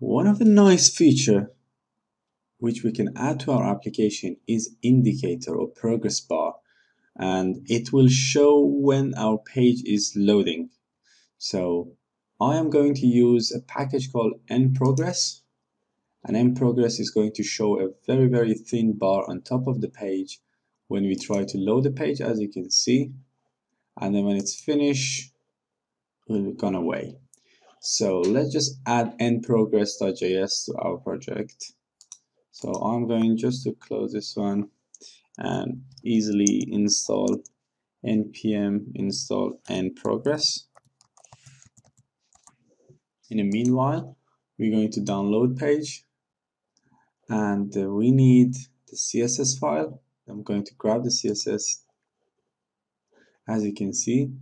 One of the nice feature which we can add to our application is indicator or progress bar and it will show when our page is loading. So I am going to use a package called nprogress and nprogress is going to show a very very thin bar on top of the page when we try to load the page as you can see and then when it's finished it will gone away. So let's just add nprogress.js to our project. So I'm going just to close this one and easily install npm install nprogress. In the meanwhile, we're going to download page and uh, we need the CSS file. I'm going to grab the CSS. As you can see,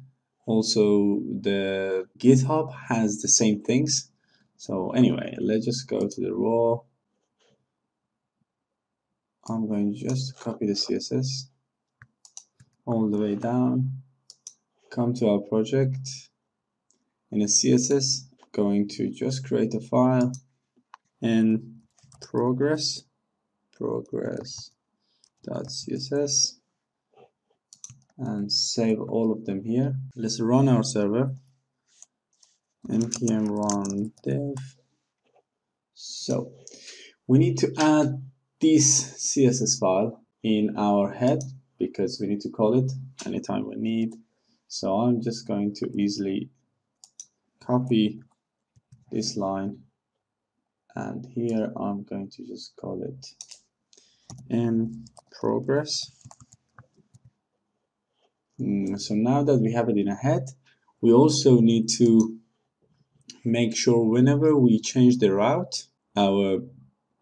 also the github has the same things. So anyway let's just go to the raw. I'm going to just copy the CSS all the way down. Come to our project. In the CSS going to just create a file in progress progress.css and save all of them here. Let's run our server npm run dev. So we need to add this CSS file in our head because we need to call it anytime we need. So I'm just going to easily copy this line and here I'm going to just call it in progress Mm, so now that we have it in a head, we also need to make sure whenever we change the route, our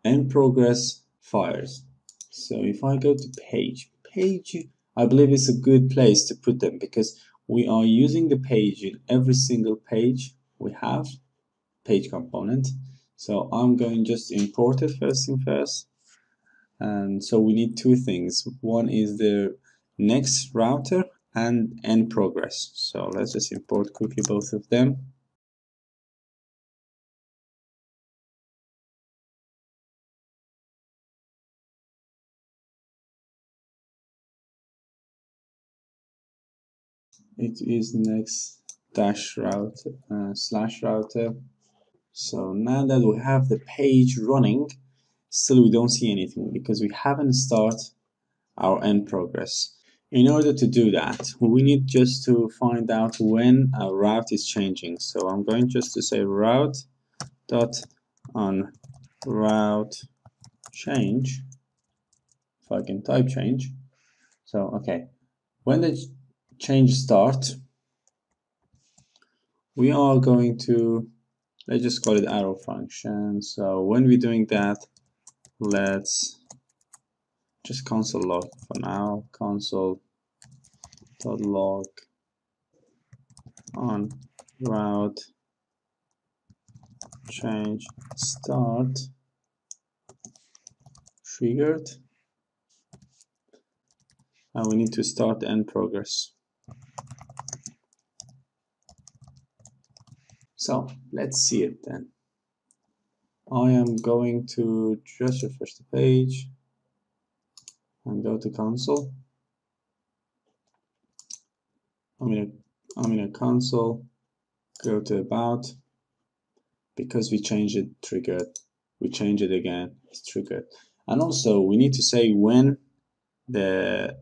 NProgress fires. So if I go to page, page, I believe it's a good place to put them because we are using the page in every single page we have, page component. So I'm going just import it first thing first. And so we need two things. One is the next router and NProgress. So let's just import quickly both of them. It is next dash route uh, slash router. So now that we have the page running, still we don't see anything because we haven't started our nprogress. In order to do that, we need just to find out when a route is changing. So I'm going just to say route dot on route change. If I can type change. So okay, when the change start, we are going to let's just call it arrow function. So when we're doing that, let's just console log for now console log on route change start triggered and we need to start NProgress. so let's see it then I am going to just refresh the page and go to console. I'm in a I'm in a console, go to about, because we changed it triggered, we change it again, it's triggered. And also we need to say when the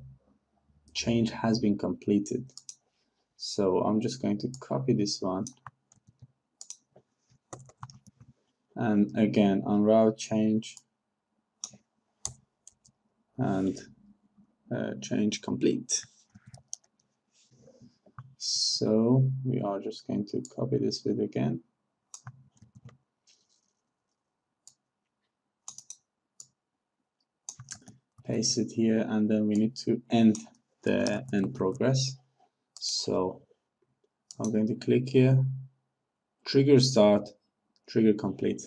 change has been completed. So I'm just going to copy this one. And again on route change and uh, change complete. So we are just going to copy this bit again. Paste it here and then we need to end the NProgress. So I'm going to click here, trigger start, trigger complete.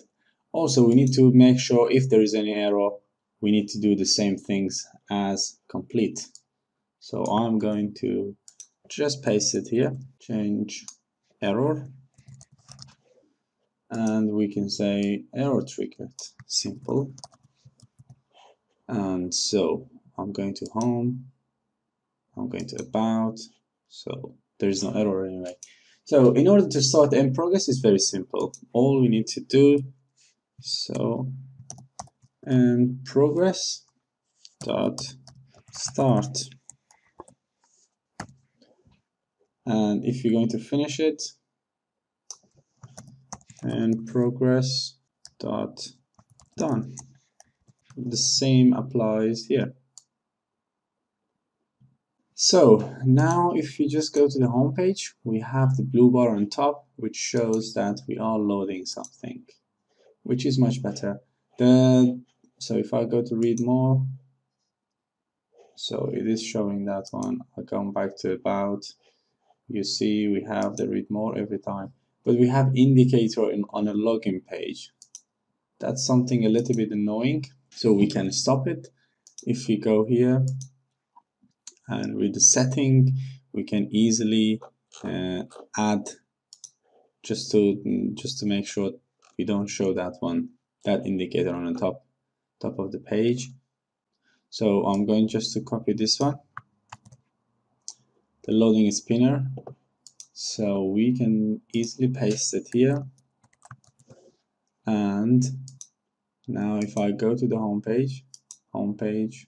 Also, we need to make sure if there is any error, we need to do the same things as complete. So I'm going to just paste it here, change error. and we can say error triggered. Simple. And so I'm going to home. I'm going to about. So there's no error anyway. So in order to start NProgress is very simple. All we need to do so NProgress dot start and if you're going to finish it NProgress dot done. The same applies here. So now if you just go to the home page we have the blue bar on top which shows that we are loading something which is much better. The so if I go to read more so it is showing that one. I come back to about you see we have the read more every time. But we have indicator in, on a login page. That's something a little bit annoying so we can stop it. If we go here and with the setting we can easily uh, add just to just to make sure we don't show that one that indicator on the top top of the page. So I'm going just to copy this one the loading spinner. So we can easily paste it here. And now if I go to the home page home page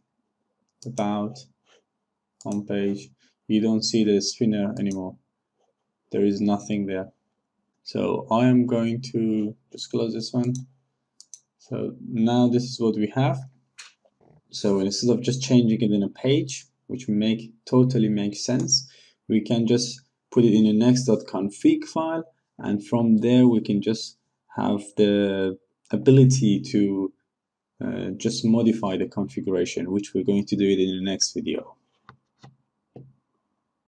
about home page you don't see the spinner anymore. There is nothing there. So I am going to just close this one. So now this is what we have. So instead of just changing it in a page which make totally makes sense we can just put it in a next.config file and from there we can just have the ability to uh, just modify the configuration which we're going to do it in the next video